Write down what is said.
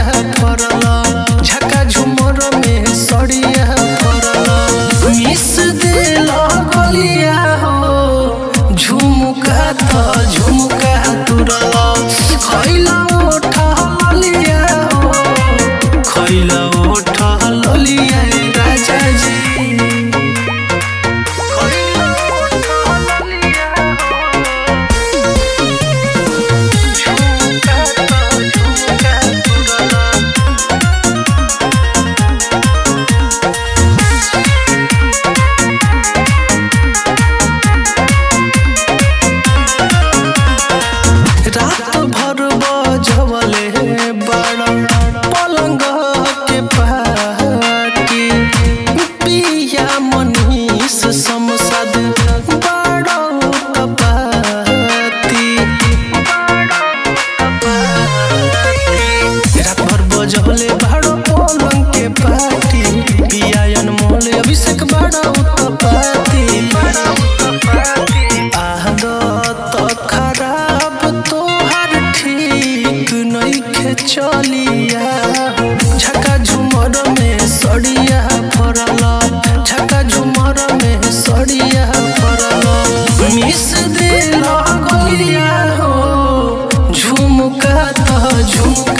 I'm not Yeah, रात भर बजवले बड़ा पलंग के पाटी पिया मनीष समसद बड़ा रात भर बजवले चलिया। झका झुमर में सड़िया फरल। झका झुमर में सड़िया फरल। मिस दे हो। झुमका तो झुमका।